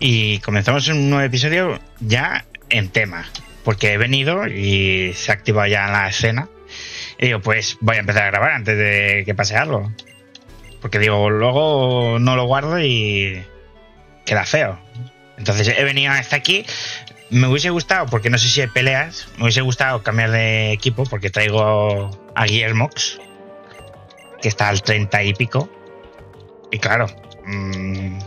y comenzamos un nuevo episodio ya en tema, porque he venido y se ha activado ya la escena. Y digo, pues voy a empezar a grabar antes de que pase algo. Porque digo, luego no lo guardo y queda feo. Entonces he venido hasta aquí. Me hubiese gustado, porque no sé si hay peleas, me hubiese gustado cambiar de equipo porque traigo a Guillermox, que está al 30 y pico. Y claro, mmm,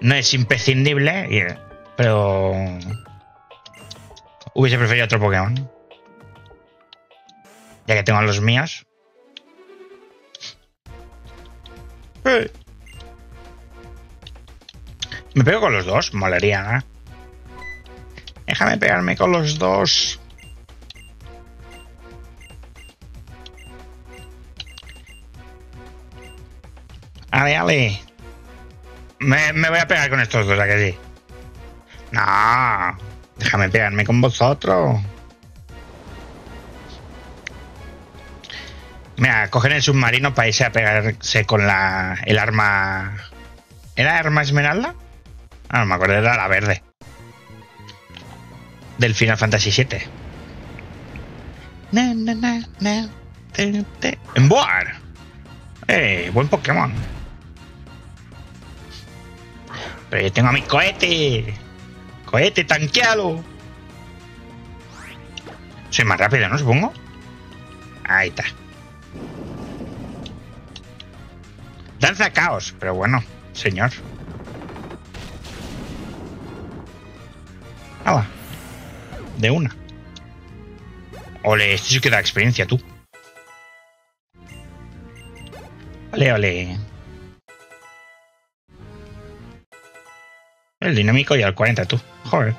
no es imprescindible, pero hubiese preferido otro Pokémon. Ya que tengo a los míos. Me pego con los dos, molaría, ¿eh? Déjame pegarme con los dos. Ale, ale. Me, me, voy a pegar con estos dos, ¿a que sí? No, déjame pegarme con vosotros. Mira, cogen el submarino para irse a pegarse con la, el arma. ¿Era arma esmeralda? Ah, no me acuerdo, era la verde. Del Final Fantasy VII. Na, na, na, na, te. ¡Emboar! ¡Eh! Buen Pokémon. Pero yo tengo a mi cohete. Cohete, tanquealo. Soy más rápido, ¿no? Supongo. Ahí está. Danza caos, pero bueno, señor. Nada. De una. Ole, esto sí que da experiencia, tú. Ole, ole. El dinámico y al 40, tú. Joder.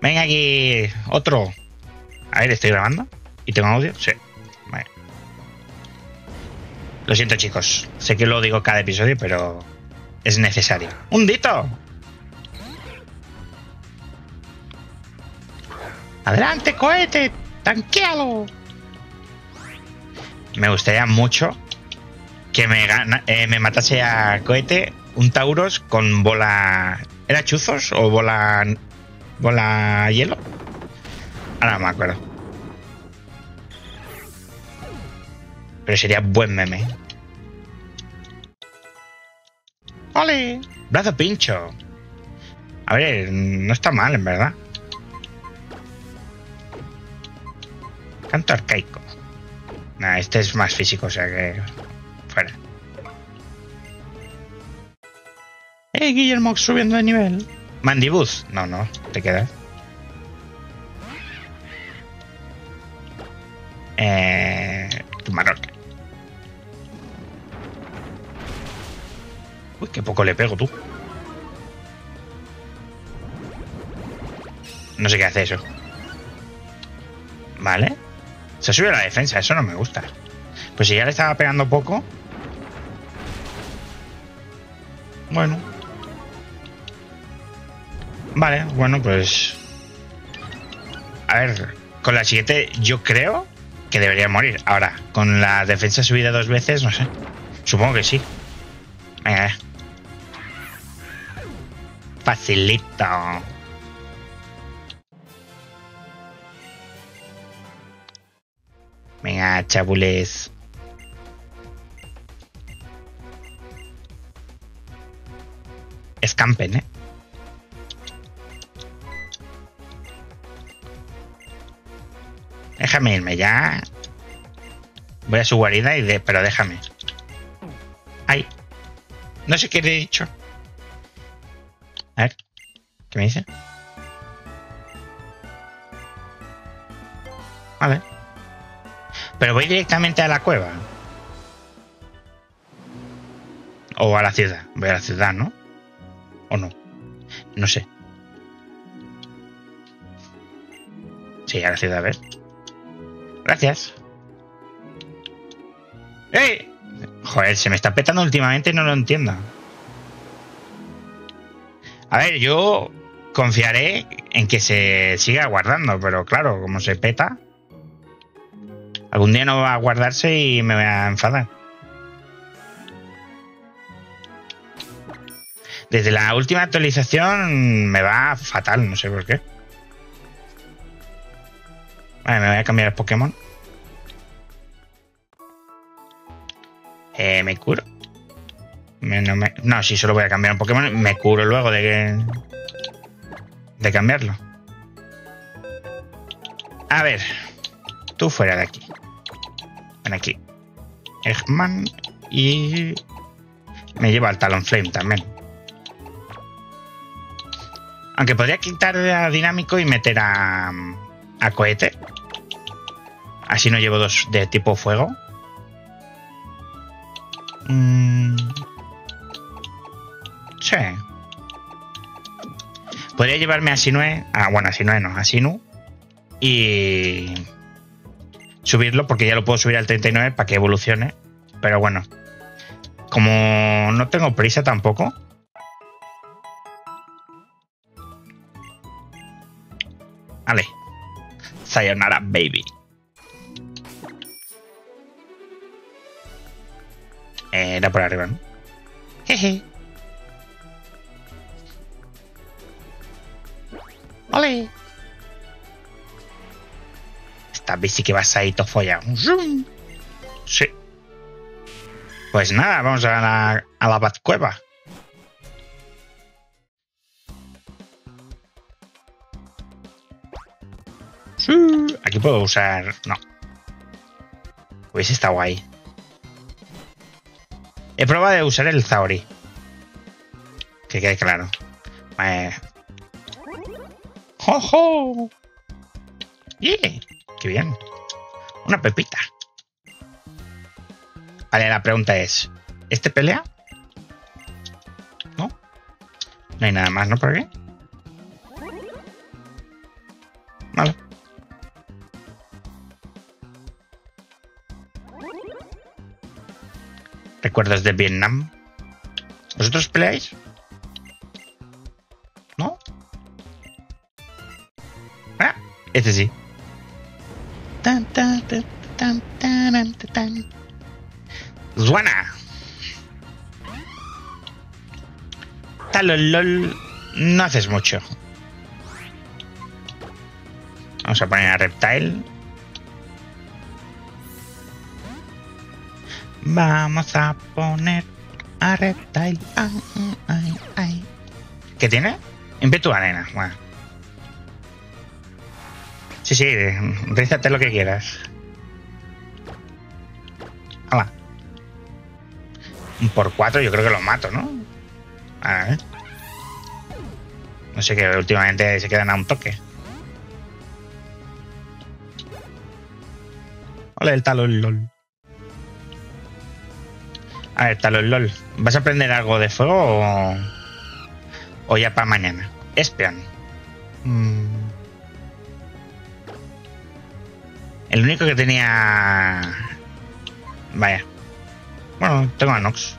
Venga aquí, otro. A ver, ¿estoy grabando? ¿Y tengo audio? Sí. Lo siento, chicos. Sé que lo digo cada episodio, pero es necesario. ¡Un dito! ¡Adelante, cohete! ¡Tanquealo! Me gustaría mucho que me, gana, eh, me matase a cohete un Tauros con bola. ¿Era chuzos o bola. bola hielo? Ahora no me acuerdo. Pero sería buen meme. ¡Ole! Brazo pincho. A ver, no está mal, en verdad. Canto arcaico. Nah, este es más físico, o sea que. Fuera. ¡Eh, Guillermo subiendo de nivel! Mandibuz. No, no, te quedas. Eh. Tu. Uy, qué poco le pego tú. No sé qué hace eso. Vale. Se sube la defensa, eso no me gusta. Pues si ya le estaba pegando poco. Bueno. Vale, bueno, pues. A ver, con la siguiente yo creo que debería morir. Ahora, con la defensa subida dos veces, no sé. Supongo que sí. Venga, eh. Facilito. Venga, chabules. Escampen, ¿eh? Déjame irme ya. Voy a su guarida y de... Pero déjame. Ay. No sé qué le he dicho. A ver. ¿Qué me dice? Vale. Pero voy directamente a la cueva. O a la ciudad. Voy a la ciudad, ¿no? ¿O no? No sé. Sí, a la ciudad, a ver. Gracias. ¡Eh! Joder, se me está petando últimamente y no lo entiendo. A ver, yo confiaré en que se siga guardando, pero claro, como se peta, algún día no va a guardarse y me voy a enfadar. Desde la última actualización me va fatal, no sé por qué. Vale, me voy a cambiar el Pokémon. Eh, me curo. no, no, si solo voy a cambiar un Pokémon, me curo luego de, de cambiarlo. A ver, tú fuera de aquí. Ven aquí. Eggman y me lleva al Talonflame también. Aunque podría quitar a dinámico y meter a, a cohete. Así no llevo dos de tipo fuego. Mm. Sí. Podría llevarme a Sinue. Ah, bueno, a Sinue no, a Sinu. Y subirlo porque ya lo puedo subir al 39 para que evolucione. Pero bueno, como no tengo prisa tampoco. Vale. Sayonara, baby. Eh, era por arriba, ¿no? Jeje. ¡Ole! Esta bici que vas ahí todo follado. Sí. Pues nada, vamos a la, a la Batcueva. Puedo usar... No. Hubiese estado guay. He probado de usar el Zaori. Que quede claro. Eh. ¡Jojo! ¡Yeah! ¡Qué bien! Una pepita. Vale, la pregunta es: ¿este pelea? ¿No? No hay nada más, ¿no? ¿Por qué? ¿Recuerdas de Vietnam? ¿Vosotros peleáis? ¿No? Ah, este sí. Tan. Suena. Talolol. No haces mucho. Vamos a poner a Reptile. Vamos a poner a Reptile. ¿Qué tiene? Impetu arena. Bueno. Sí, sí, rízate lo que quieras. Hola. Un por cuatro yo creo que lo mato, ¿no? A ver. No sé que últimamente se quedan a un toque. Hola, el talón LOL. A ver, talón LOL. ¿Vas a aprender algo de fuego o, o ya para mañana? Espion. Mm. El único que tenía... Vaya. Bueno, tengo a Nox.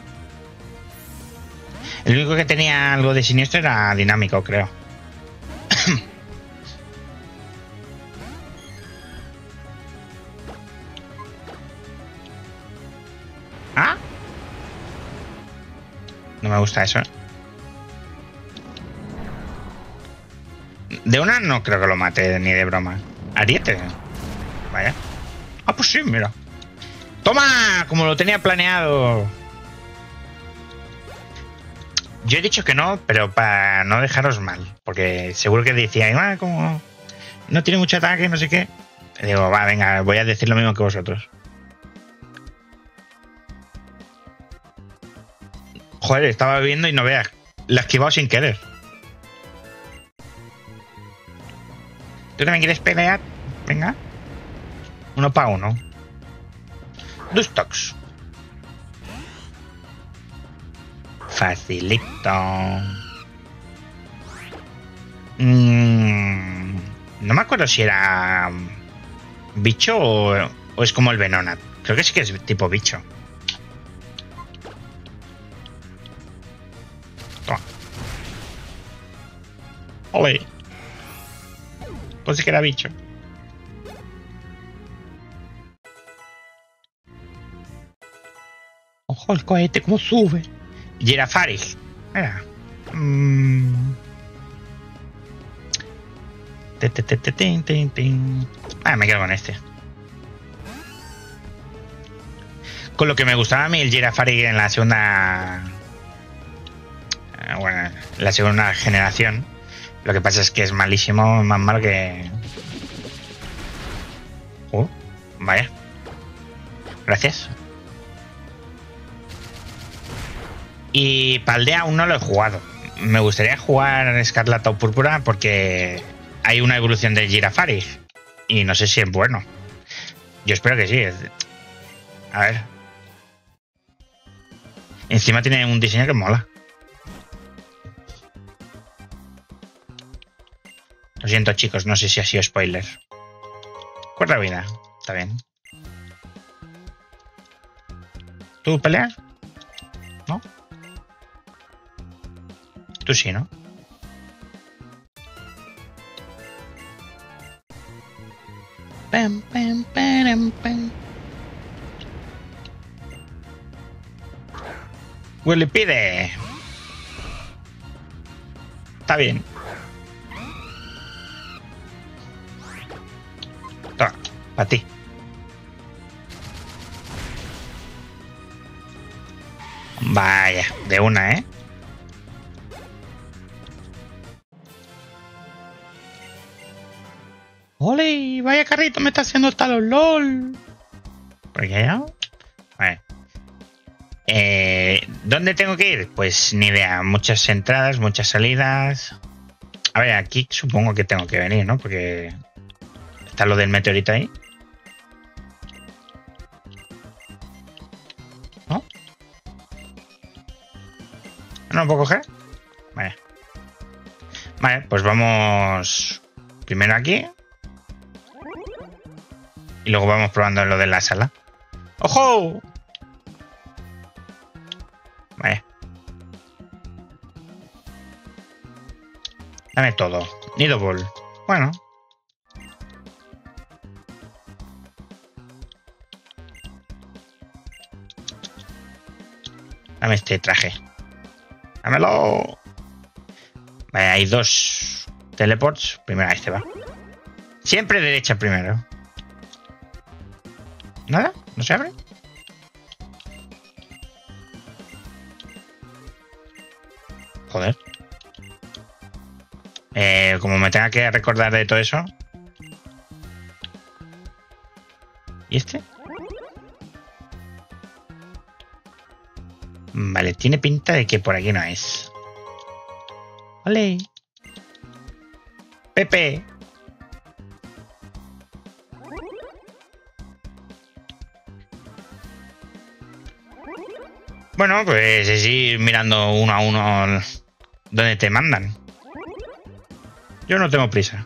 El único que tenía algo de siniestro era dinámico, creo. No me gusta eso. De una no creo que lo mate ni de broma. Ariete. Vaya. Ah, pues sí, mira. ¡Toma! Como lo tenía planeado. Yo he dicho que no, pero para no dejaros mal. Porque seguro que decía, ah, como no tiene mucho ataque, no sé qué. digo, va, venga, voy a decir lo mismo que vosotros. Joder, estaba viendo y no veas. La he esquivado sin querer. ¿Tú también quieres pelear? Venga. Uno para uno. Dustox. Facilito. Mm, no me acuerdo si era bicho o, o, es como el Venonat. Creo que sí que es tipo bicho. Ole. Sí que era bicho. Ojo el cohete, cómo sube. Girafaris. Mira. Mm. Tin, tin. Ah, me quedo con este. Con lo que me gustaba a mí el Girafari en la segunda. eh, Bueno, en la segunda generación. Lo que pasa es que es malísimo, más malo que. Uh, vaya. Gracias. Y Paldea aún no lo he jugado. Me gustaría jugar Escarlata o Púrpura porque hay una evolución del Girafari. Y no sé si es bueno. Yo espero que sí. A ver. Encima tiene un diseño que mola. Siento, chicos, no sé si ha sido spoiler. Cuarta vida, está bien. ¿Tú peleas? ¿No? Tú sí, ¿no? Pam, pam, param, pam. Willy pide. Está bien. Ti. Vaya, de una, ¿eh? ¡Ole! Vaya carrito me está haciendo hasta los LOL. ¿Por qué no? Vale. Eh, ¿Dónde tengo que ir? Pues ni idea. Muchas entradas, muchas salidas. A ver, aquí supongo que tengo que venir, ¿no? Porque está lo del meteorito ahí. ¿No lo puedo coger? Vale. Vale, pues vamos primero aquí. Y luego vamos probando lo de la sala. ¡Ojo! Vale. Dame todo. Nido Ball. Bueno. Dame este traje. Dámelo. Vale, hay dos teleports. Primero a este va. Siempre derecha primero. ¿Nada? ¿No se abre? Joder. Eh, como me tenga que recordar de todo eso. ¿Y este? Vale, tiene pinta de que por aquí no es. Vale. Pepe. Bueno, pues es ir mirando uno a uno donde te mandan. Yo no tengo prisa.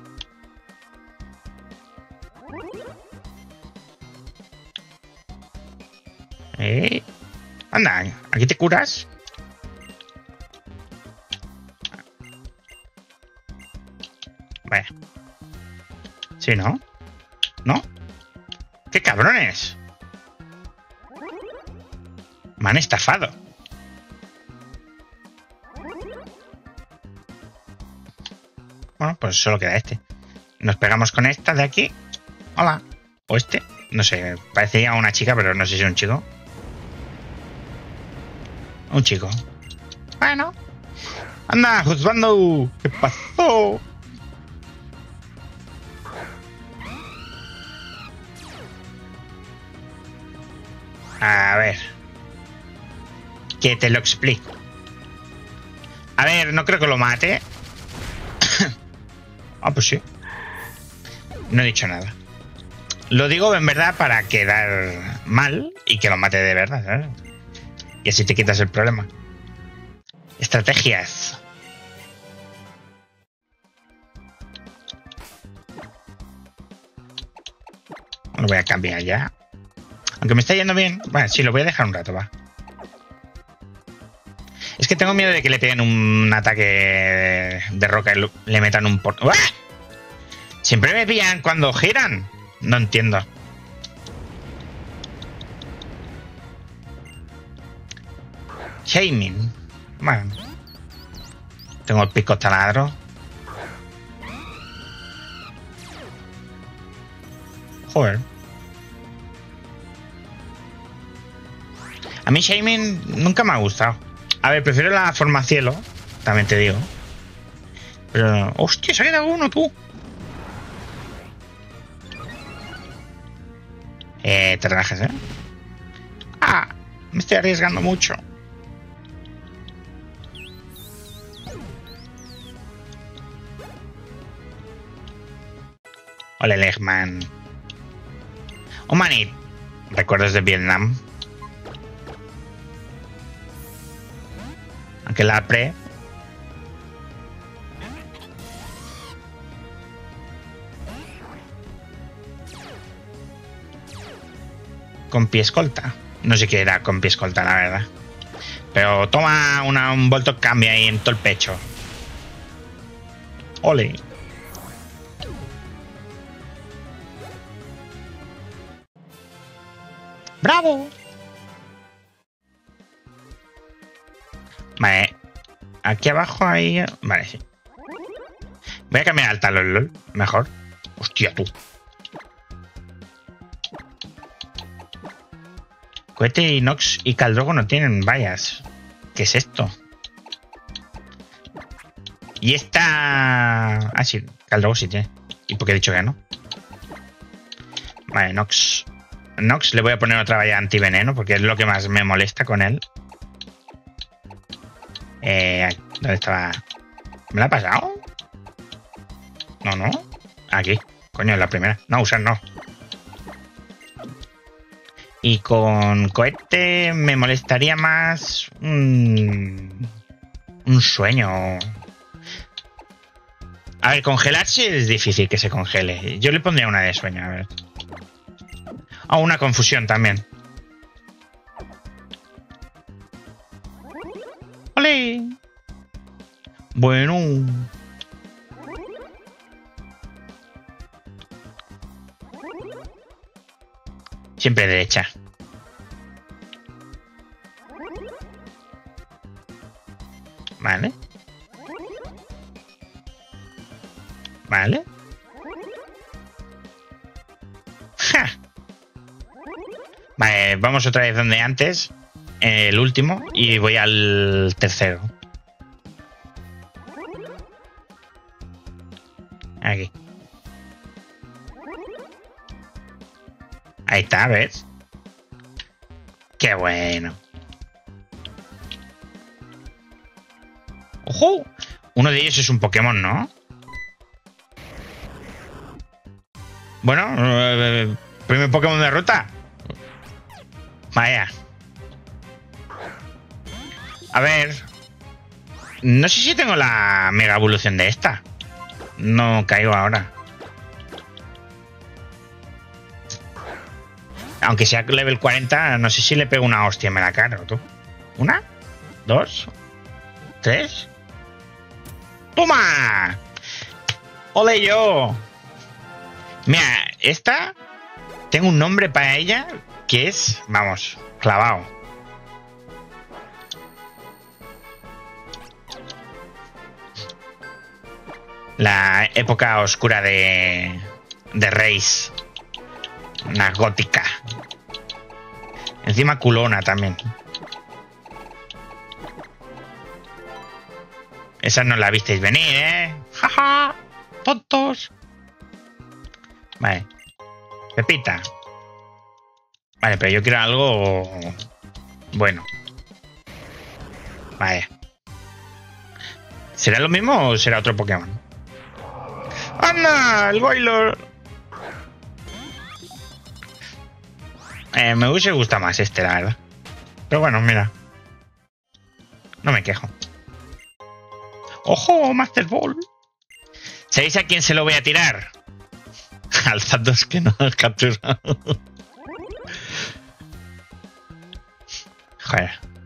Aquí te curas. Vaya. ¿no? ¿No? ¡Qué cabrones! Me han estafado. Bueno, pues solo queda este. Nos pegamos con esta de aquí. Hola. O este. No sé, parecía una chica, pero no sé si es un chico. Un chico. Bueno. Anda, juzgando. ¿Qué pasó? A ver. Que te lo explico. A ver, no creo que lo mate. ah, pues sí. No he dicho nada. Lo digo en verdad para quedar mal y que lo mate de verdad, ¿sabes? Y así te quitas el problema. Estrategias. Lo voy a cambiar ya. Aunque me está yendo bien. Bueno, sí, lo voy a dejar un rato, va. Es que tengo miedo de que le peguen un ataque de roca y le metan un por... ¡Uah! Siempre me pillan cuando giran. No entiendo. Shaming. Bueno. Tengo el pico taladro. Joder. A mí Shaman nunca me ha gustado. A ver, prefiero la forma cielo, también te digo. Pero, hostia, se ha quedado uno tú. Eh, te ¿eh? Ah, me estoy arriesgando mucho. Hola, Legman. Oh, manit. ¿Recuerdos de Vietnam? Aunque la pre. Con pie escolta. No sé qué era con pie escolta, la verdad. Pero toma una, un volto cambia ahí en todo el pecho. Ole. ¡Bravo! Vale. Aquí abajo hay... Vale, sí. Voy a cambiar al talón, LOL. Mejor. Hostia, tú. Cohete, Inox y Caldrogo no tienen vallas. ¿Qué es esto? Y esta... Ah, sí. Caldrogo sí tiene. ¿Y por qué he dicho que no? Vale, Nox. Nox le voy a poner otra valla antiveneno porque es lo que más me molesta con él. Eh, ¿Dónde estaba? ¿Me la ha pasado? No, no. Aquí. Coño, en la primera. No, usar no. Y con cohete me molestaría más un sueño. A ver, congelarse es difícil que se congele. Yo le pondría una de sueño, a ver. O una confusión también. ¡Ole! Bueno. Siempre derecha. Vale. Vale. Vamos otra vez donde antes. El último. Y voy al tercero. Aquí. Ahí está, ¿ves? Qué bueno. ¡Ojo! Uno de ellos es un Pokémon, ¿no? Bueno, eh, primer Pokémon de ruta. Vaya. A ver. No sé si tengo la mega evolución de esta. No caigo ahora. Aunque sea level 40, no sé si le pego una hostia me la cargo, tú. ¿Una? ¿Dos? ¿Tres? ¡Toma! ¡Ole yo! Mira, esta... Tengo un nombre para ella que es, vamos, clavado. La época oscura de, de Reis. Una gótica. Encima culona también. Esa no la visteis venir, ¿eh? ¡Jaja! ¡Tontos! Vale. Pepita. Vale, pero yo quiero algo... Bueno. Vale. ¿Será lo mismo o será otro Pokémon? ¡Anda! ¡El Boiler! Eh, me hubiese gustado más este, la verdad. Pero bueno, mira. No me quejo. ¡Ojo, Master Ball! ¿Sabéis a quién se lo voy a tirar? Al Zapdos que no has capturado.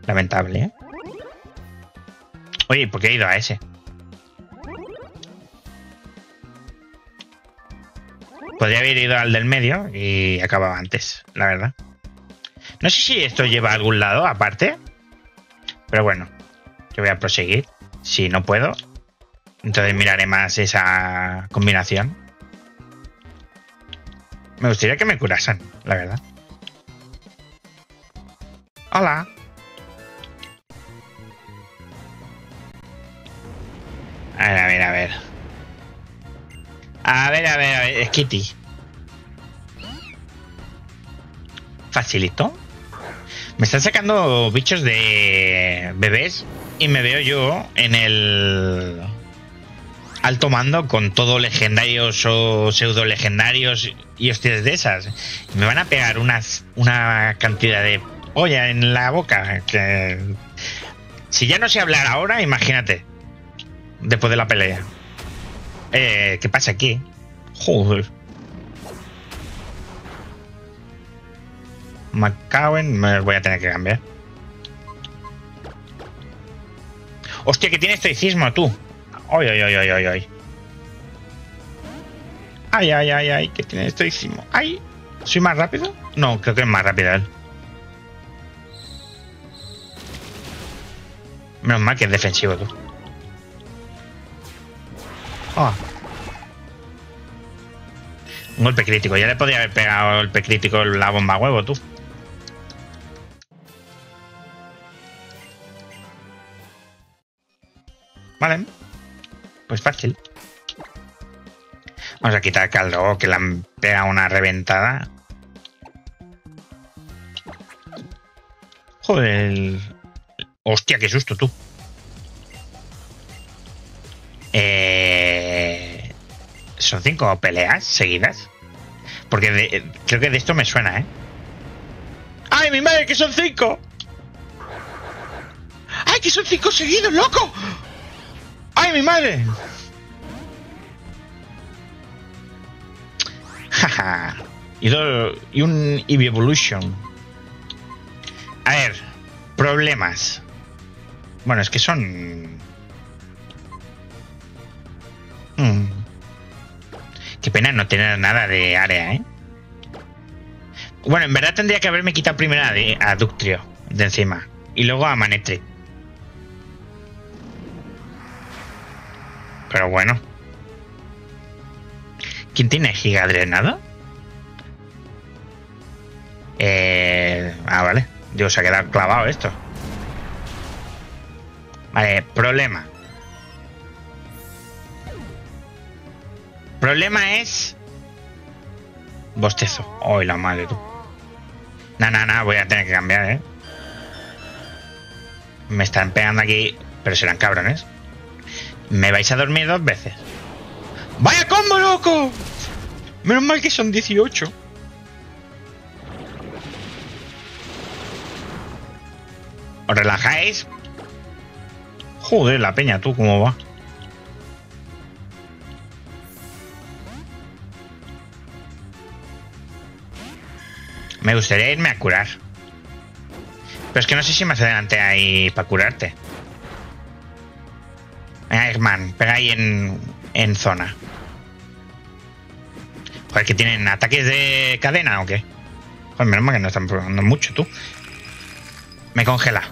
Lamentable, ¿eh? Oye, ¿por qué he ido a ese? Podría haber ido al del medio y acababa antes, la verdad. No sé si esto lleva a algún lado aparte. Pero bueno, yo voy a proseguir. Si no puedo, Entonces miraré más esa combinación. Me gustaría que me curasen, la verdad. Hola. A ver, a ver, a ver. A ver, a ver, a ver. Skitty. Facilito. Me están sacando bichos de bebés y me veo yo en el alto mando con todo legendarios o pseudo legendarios y hostias de esas. Me van a pegar unas, una cantidad de olla en la boca que si ya no sé hablar ahora, imagínate después de la pelea. Eh, ¿Qué pasa aquí? Joder. McCowen, me voy a tener que cambiar. Hostia, que tiene estoicismo tú. Ay, ay, ay, ay, ay, ay. Ay, ay, ay, ay, que tiene estoicismo. Ay, ¿soy más rápido? No, creo que es más rápido él. Menos mal que es defensivo tú. Ah. Un golpe crítico. Ya le podía haber pegado golpe crítico la bomba huevo, tú. Vale. Pues fácil. Vamos a quitar caldo que le han pegado una reventada. Joder. Hostia, qué susto tú. Eh, son cinco peleas seguidas. Porque creo que de esto me suena, ¿eh? ¡Ay, mi madre, que son cinco! ¡Ay, que son cinco seguidos, loco! ¡Ay, mi madre! Jaja. y, y un Eevee Evolution. A ver, problemas. Bueno, es que son Mm. Qué pena no tener nada de área, ¿eh? Bueno, en verdad tendría que haberme quitado primero a, Ductrio de encima. Y luego a Manetri. Pero bueno. ¿Quién tiene giga drenado? Eh, ah, vale. Dios, se ha quedado clavado esto. Vale, problema. Problema es. Bostezo. Hoy la madre tú. Nah, nah, nah, voy a tener que cambiar, ¿eh? Me están pegando aquí, pero serán cabrones. Me vais a dormir dos veces. ¡Vaya combo, loco! Menos mal que son 18. ¿Os relajáis? Joder, la peña, tú, ¿cómo va? Me gustaría irme a curar. Pero es que no sé si más adelante hay para curarte. Venga, pega ahí en, en zona. Joder, que tienen ataques de cadena o qué. Joder, menos mal que no están probando mucho, tú. Me congela.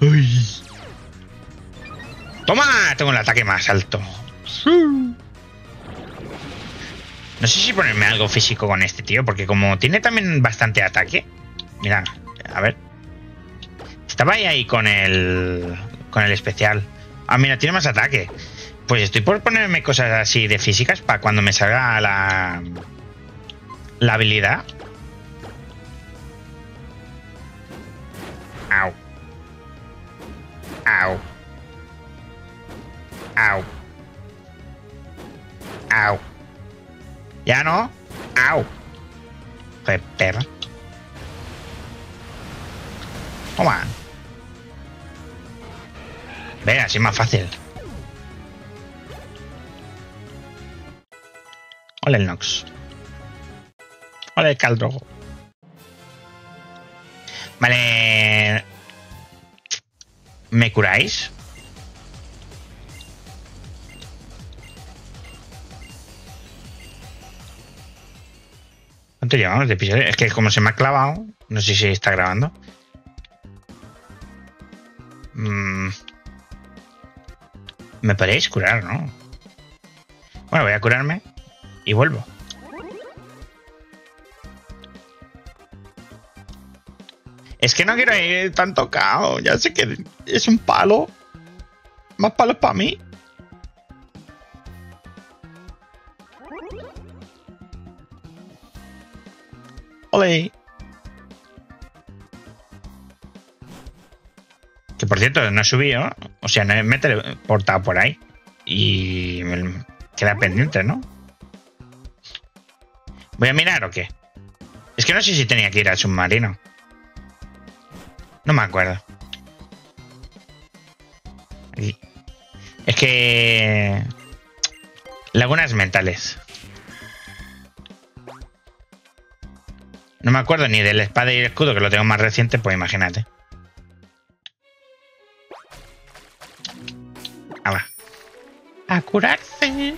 Uy. ¡Toma! Tengo el ataque más alto. No sé si ponerme algo físico con este tío, porque como tiene también bastante ataque. Mira, a ver. Estaba ahí, con el. con el especial. Ah, mira, tiene más ataque. Pues estoy por ponerme cosas así de físicas para cuando me salga la. la habilidad. Au. Au. Au. Au. ¿Ya no? ¡Au! Joder, perra. Toma. Venga, así es más fácil. Hola el Nox. Hola el Caldrogo. Vale. ¿Me curáis? ¿Cuánto llevamos de episodio? Es que como se me ha clavado, no sé si está grabando. Mm. Me podéis curar, ¿no? Bueno, voy a curarme y vuelvo. Es que no quiero ir tan tocado. Ya sé que es un palo. Más palos para mí. Que por cierto, no he subido. O sea, no me teleportado por ahí. Y queda pendiente, ¿no? ¿Voy a mirar o qué? Es que no sé si tenía que ir al submarino. No me acuerdo. Es que... Lagunas mentales. No me acuerdo ni del espada y el escudo, que lo tengo más reciente, pues imagínate. Ah, A curarse.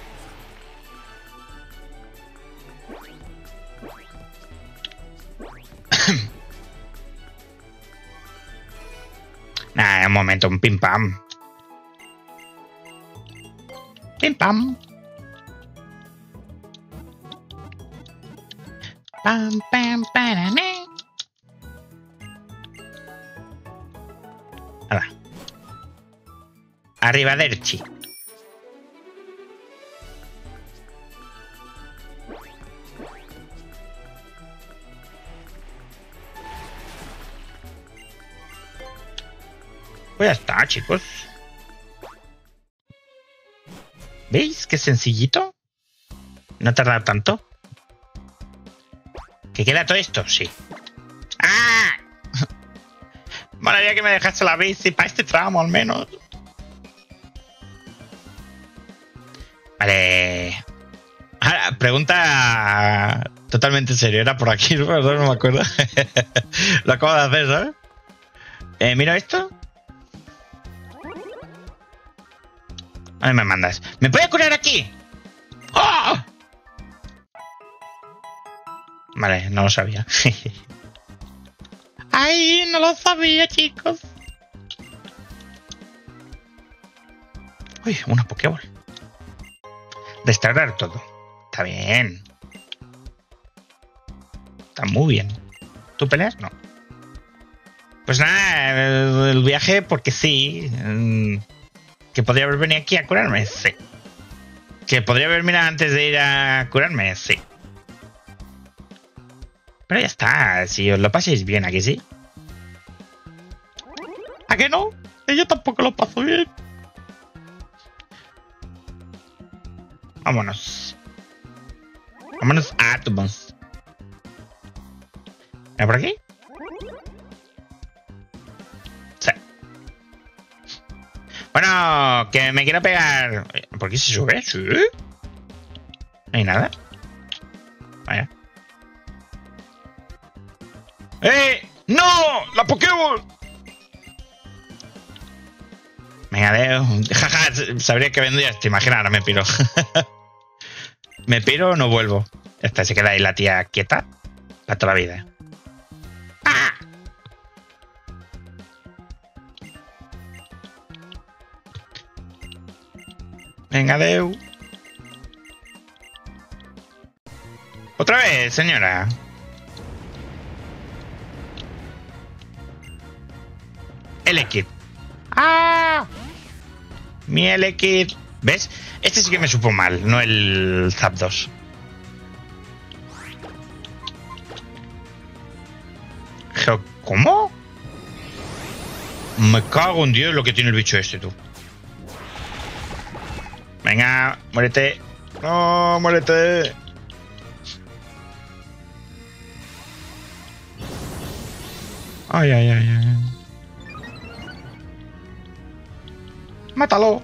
Nah, un momento, un pim pam. Pim pam. Pam pam parame. Hala. Arrivederci. Pues ya está, chicos. ¿Veis qué sencillito? No tarda tanto. ¿Que queda todo esto? Sí. ¡Ah! Molaría que me dejaste la bici para este tramo al menos. Vale. Ahora, pregunta totalmente serio. Era por aquí, no me acuerdo. Lo acabo de hacer, ¿sabes? Eh, mira esto. A me mandas. ¿Me puede curar aquí? Vale, no lo sabía. ¡Ay, no lo sabía, chicos! Uy, una Pokéball. Restaurar todo. Está bien. Está muy bien. ¿Tú peleas? No. Pues nada, el viaje porque sí. Mm, ¿Que podría haber venido aquí a curarme? Sí. ¿Que podría haber mirado antes de ir a curarme? Sí. Pero ya está, si os lo paséis bien, ¿a que sí? ¿A que no? Yo tampoco lo paso bien. Vámonos. Vámonos a Atomos. ¿Ven por aquí? Sí. Bueno, que me quiero pegar. ¿Por qué se sube? ¿Sí? ¿No hay nada? ¡Eh! ¡No! ¡La Pokéball! Venga, Deo. Jaja, sabría que vendría. Te imaginas, ahora me piro. me piro no vuelvo. Esta se queda ahí la tía quieta para toda la vida. ¡Ah! Venga, Deu. Otra vez, señora. Mi Elekid. ¿Ves? Este sí que me supo mal, no el Zapdos. ¿Cómo? Me cago en Dios lo que tiene el bicho este, tú. Venga, muérete. No, muérete. Ay, ay, ay, ay. Mátalo.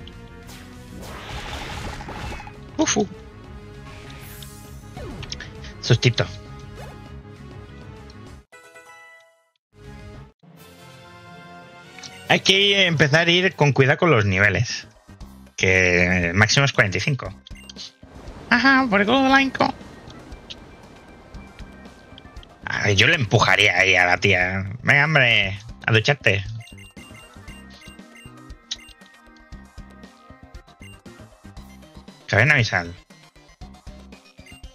Ufu. Sustito. Hay que empezar a ir con cuidado con los niveles. Que el máximo es 45. Ajá, por el culo de la Inco. A ver, yo le empujaría ahí a la tía. Venga, hombre, a ducharte. Todavía no hay sal.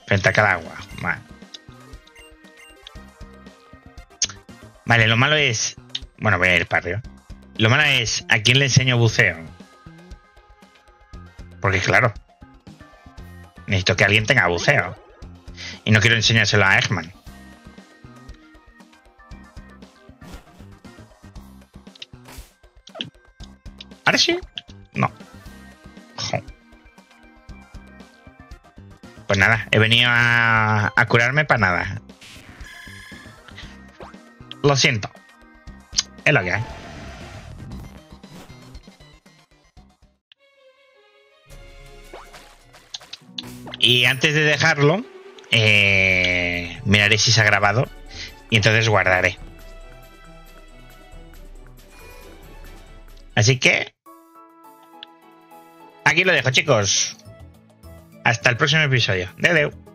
Frente a cada agua. Vale. Vale, lo malo es. Bueno, voy a ir para arriba. Lo malo es a quién le enseño buceo. Porque claro. Necesito que alguien tenga buceo. Y no quiero enseñárselo a Eggman. ¿Ahora sí? Pues nada, he venido a, curarme para nada. Lo siento. Es lo que hay. Y antes de dejarlo, eh, miraré si se ha grabado y entonces guardaré. Así que... Aquí lo dejo, chicos. Hasta el próximo episodio. Deu, deu.